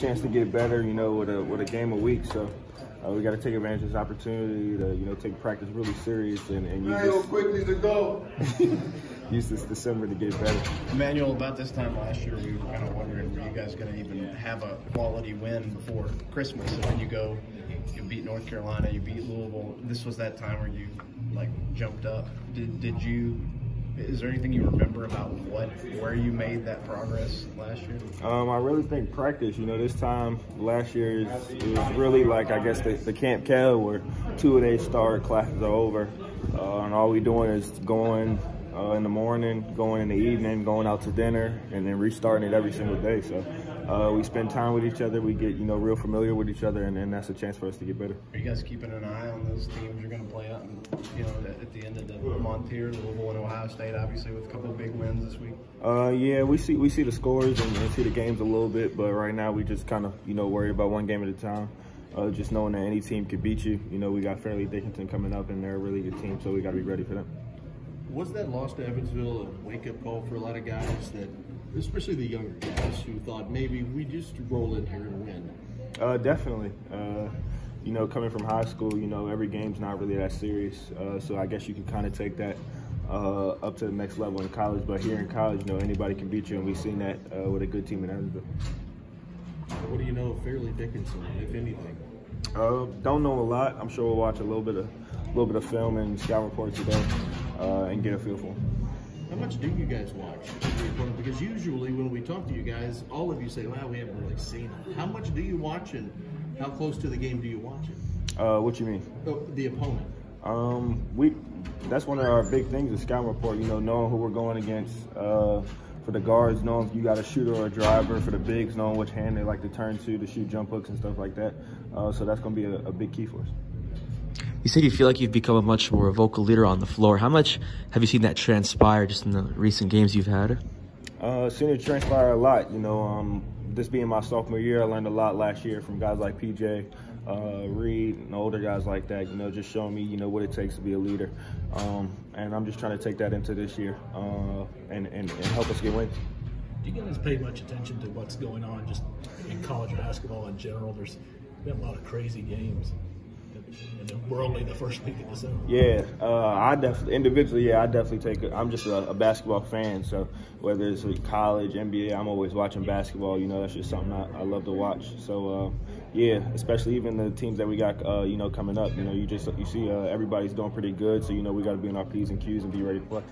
chance to get better, you know, with a with a game a week. So uh, we got to take advantage of this opportunity to, you know, take practice really serious and, and use, this, quickly to go. use this December to get better. Immanuel, about this time last year, we were kind of wondering, were you guys going to even have a quality win before Christmas? And then you go, you beat North Carolina, you beat Louisville. This was that time where you like jumped up. Did did you? Is there anything you remember about what where you made that progress last year? Um, I really think practice. You know, this time last year is, was really like I guess the, the Camp Cal where two of days star classes are over, uh, and all we doing is going uh, in the morning, going in the evening, going out to dinner, and then restarting it every single day. So uh, we spend time with each other. We get you know real familiar with each other, and, and that's a chance for us to get better. Are you guys keeping an eye on those teams you're going to play out? And, you know, at, at the end of the month here, Louisville and Ohio State, obviously with a couple of big wins this week. Uh, yeah, we see we see the scores and, and see the games a little bit, but right now we just kind of you know worried about one game at a time. Uh, just knowing that any team could beat you. You know, we got Fairleigh Dickinson coming up, and they're a really good team, so we got to be ready for them. Was that loss to Evansville a wake-up call for a lot of guys that, especially the younger guys, who thought maybe we just roll in here and win? Uh, definitely. Uh, you know, coming from high school, you know, every game's not really that serious. Uh, so I guess you can kind of take that uh, up to the next level in college. But here in college, you know, anybody can beat you, and we've seen that uh, with a good team in Evansville. What do you know of Fairleigh Dickinson, if anything? Uh, don't know a lot. I'm sure we'll watch a little bit of a little bit of film and scout report today uh, and get a feel for them. How much do you guys watch? Because usually when we talk to you guys, all of you say, "Wow, we haven't really seen it." How much do you watch, and how close to the game do you watch it? Uh, what you mean? Oh, the opponent. Um, we that's one of our big things, the scout report. You know, knowing who we're going against. Uh, for the guards, knowing if you got a shooter or a driver. For the bigs, knowing which hand they like to turn to to shoot jump hooks and stuff like that. Uh, so that's going to be a, a big key for us. You said you feel like you've become a much more vocal leader on the floor. How much have you seen that transpire just in the recent games you've had? Uh, seen it transpire a lot. You know, um, this being my sophomore year, I learned a lot last year from guys like PJ, uh, Reid, and older guys like that. You know, just showing me, you know, what it takes to be a leader. Um, and I'm just trying to take that into this year uh, and, and, and help us get wins. Do you guys pay much attention to what's going on just in college basketball in general? There's been a lot of crazy games. We're only the first week of December. Yeah, uh, I definitely individually, yeah, I definitely take. it. I'm just a, a, basketball fan, so whether it's college, NBA, I'm always watching basketball. You know, that's just something I, I love to watch. So uh, yeah, especially even the teams that we got, uh, you know, coming up. You know, you just you see uh, everybody's doing pretty good, so you know we got to be in our p's and q's and be ready to play.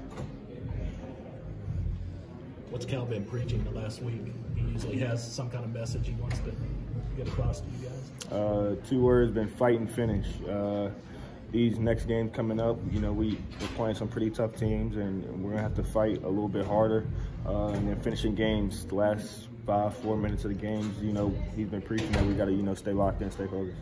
What's Cal been preaching the last week? He usually has some kind of message he wants to get across to you guys? Uh, two words: been fight and finish. Uh, these next games coming up, you know, we, we're playing some pretty tough teams, and we're gonna have to fight a little bit harder. Uh, and then finishing games, the last five, four minutes of the games, you know, he's been preaching that we got to, you know, stay locked in, stay focused.